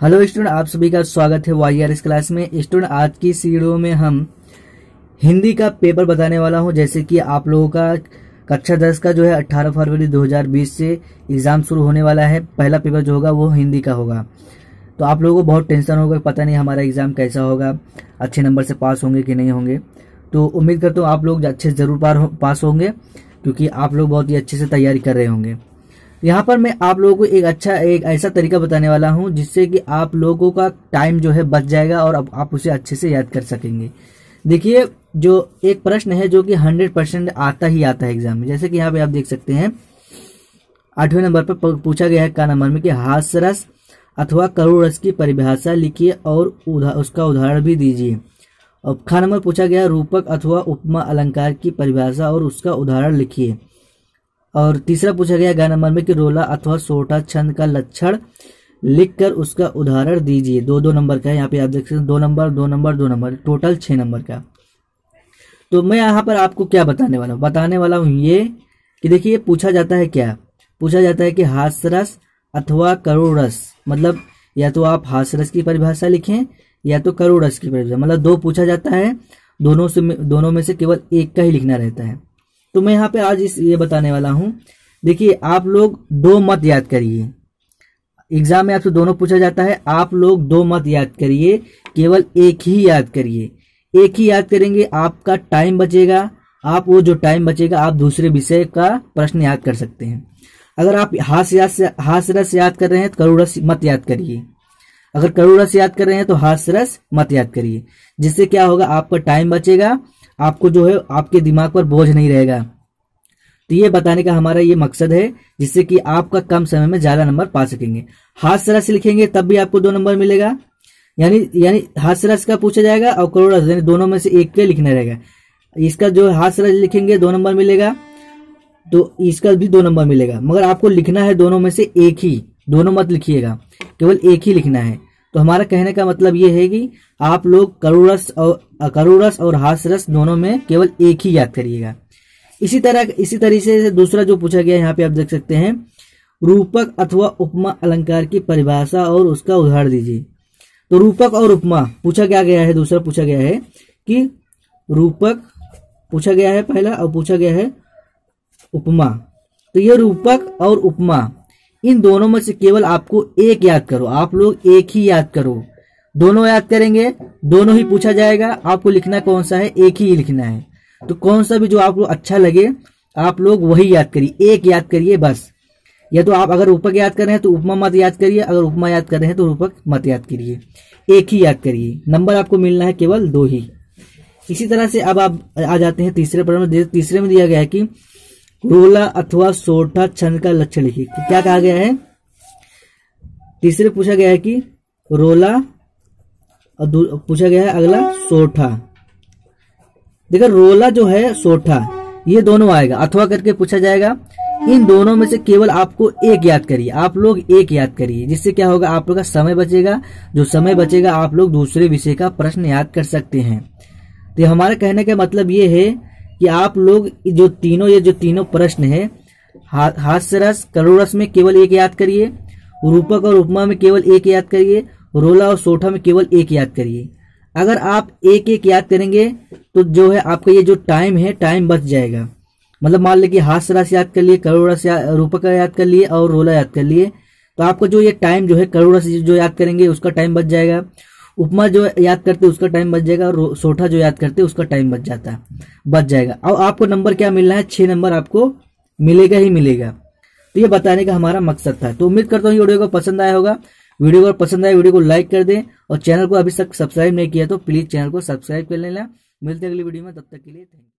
Hello student, आप सभी का स्वागत है वाई आर क्लास में। स्टूडेंट, आज की वीडियो में हम हिंदी का पेपर बताने वाला हूँ। जैसे कि आप लोगों का कक्षा दस का जो है 18 फरवरी 2020 से एग्ज़ाम शुरू होने वाला है। पहला पेपर जो होगा, वो हिंदी का होगा। तो आप लोगों को बहुत टेंशन होगा, पता नहीं हमारा एग्ज़ाम कैसा होगा, अच्छे नंबर से पास होंगे कि नहीं होंगे। तो उम्मीद करता हूँ आप लोग अच्छे ज़रूर पास होंगे, क्योंकि आप लोग बहुत ही अच्छे से तैयारी कर रहे होंगे। यहाँ पर मैं आप लोगों को एक अच्छा एक ऐसा तरीका बताने वाला हूँ जिससे कि आप लोगों का टाइम जो है बच जाएगा और अब आप उसे अच्छे से याद कर सकेंगे। देखिए जो एक प्रश्न है जो कि हंड्रेड परसेंट आता ही आता है एग्ज़ाम में। जैसे कि यहाँ पे आप देख सकते हैं आठवें नंबर पर पूछा गया है का नंबर में कि हास्य अथवा करोड़ रस की परिभाषा लिखिए और उधा, उसका उदाहरण भी दीजिए। और खा नंबर पूछा गया रूपक अथवा उपमा अलंकार की परिभाषा और उसका उदाहरण लिखिए। और तीसरा पूछा गया गा नंबर में कि रोला अथवा सोटा छंद का लक्षण लिखकर उसका उदाहरण दीजिए। दो दो नंबर का है, यहाँ पे आप देख सकते हैं। दो नंबर दो नंबर दो नंबर, टोटल छह नंबर का। तो मैं यहाँ पर आपको क्या बताने वाला हूँ? बताने वाला हूँ ये कि देखिए, ये पूछा जाता है क्या? पूछा जाता है कि हास्यरस अथवा करोड़ रस मतलब या तो आप हास्यरस की परिभाषा लिखें, या तो करोड़ रस की परिभाषा। मतलब दो पूछा जाता है, दोनों से दोनों में से केवल एक का ही लिखना रहता है। तो मैं यहाँ पे आज इस ये बताने वाला हूँ। देखिए, आप लोग दो मत याद करिए। एग्ज़ाम में आपसे दोनों पूछा जाता है, आप लोग दो मत याद करिए, केवल एक ही याद करिए। एक ही याद करेंगे, आपका टाइम बचेगा। आप वो जो टाइम बचेगा, आप दूसरे विषय का प्रश्न याद कर सकते हैं। अगर आप हास्य हास्य रस याद कर रहे हैं तो करोड़ रस मत याद करिए। अगर करोड़ रस याद कर रहे हैं तो हास्य रस मत याद करिए। जिससे क्या होगा, आपका टाइम बचेगा आपको जो है, आपके दिमाग पर बोझ नहीं रहेगा। तो ये बताने का हमारा ये मकसद है, जिससे कि आपका कम समय में ज़्यादा नंबर पा सकेंगे। हाथ से रस लिखेंगे, तब भी आपको दो नंबर मिलेगा। यानी यानी हाथ से रस का पूछा जाएगा और करोड़ रस यानी दोनों में से एक के लिखना रहेगा। इसका जो हाथ से रस लिखेंगे, दो नंबर मिलेगा। तो इसका भी दो नंबर मिलेगा। मगर आपको लिखना है दोनों में से एक ही। दोनों मत लिखिएगा। केवल एक ही लिखना है। तो हमारा कहने का मतलब ये है कि आप लोग करोड़स और करोड़स और हासरस दोनों में केवल एक ही याद करिएगा। इसी तरह, इसी तरीके से दूसरा जो पूछा गया यहाँ पे आप देख सकते हैं, रूपक अथवा उपमा अलंकार की परिभाषा और उसका उदाहरण दीजिए। तो रूपक और उपमा, पूछा क्या गया है, दूसरा पूछा गया है कि रूपक, पूछा गया है पहला और पूछा गया है उपमा। तो ये रूपक और उपमा इन दोनों में से केवल आपको एक याद करो। आप लोग एक ही याद करो। दोनों याद करेंगे, दोनों ही पूछा जाएगा, आपको लिखना कौन सा है? एक ही लिखना है। तो कौन सा भी जो आपको अच्छा लगे, आप लोग वही याद करिए। एक याद करिए बस। या तो आप अगर रूपक याद कर रहे हैं तो उपमा मत याद करिए, अगर उपमा याद कर रहे हैं तो रूपक मत याद करिए। एक ही याद करिए। नंबर आपको मिलना है केवल दो ही। इसी तरह से अब आप आ जाते हैं तीसरे प्रश्न। तीसरे में दिया गया है कि रोला अथवा सोठा छंद का लक्ष्य लिखिए क्या कहा गया है? तीसरे पूछा गया है कि रोला, और पूछा गया है अगला, सोठा। देखो, रोला जो है, सोठा, ये दोनों आएगा। अथवा करके पूछा जाएगा, इन दोनों में से केवल आपको एक याद करिए। आप लोग एक याद करिए, जिससे क्या होगा, आप लोग का समय बचेगा। जो समय बचेगा, आप लोग दूसरे विषय का प्रश्न याद कर सकते हैं। तो हमारे कहने का मतलब ये है कि आप लोग जो तीनों, ये जो तीनों प्रश्न है हास्य रस करोड़ में केवल एक याद करिए, रूपक और उपमा में केवल एक याद करिए, रोला और सोठा में केवल एक याद करिए। अगर आप एक एक याद करेंगे तो जो है आपका ये जो टाइम है, टाइम बच जाएगा। मतलब मान लीजिए हास्य रस याद कर लिए करोड़ रस रूपक याद कर लिए और रोला याद कर लिए तो आपको जो ये टाइम जो है करोड़ रस जो याद करेंगे, उसका टाइम बच जाएगा। उपमा जो याद करते उसका टाइम बच जाएगा, और सोठा जो याद करते उसका टाइम बच जाता है। बच जाएगा। और आपको नंबर क्या मिलना है? छह नंबर आपको मिलेगा ही मिलेगा। तो ये बताने का हमारा मकसद था। तो उम्मीद करता हूँ वीडियो को पसंद आया होगा। वीडियो को पसंद आया वीडियो को लाइक कर दें, और चैनल को अभी तक सब्सक्राइब नहीं किया तो प्लीज़ चैनल को सब्सक्राइब कर लेना। मिलते अगली वीडियो में, तब तक के लिए थैंक यू